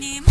하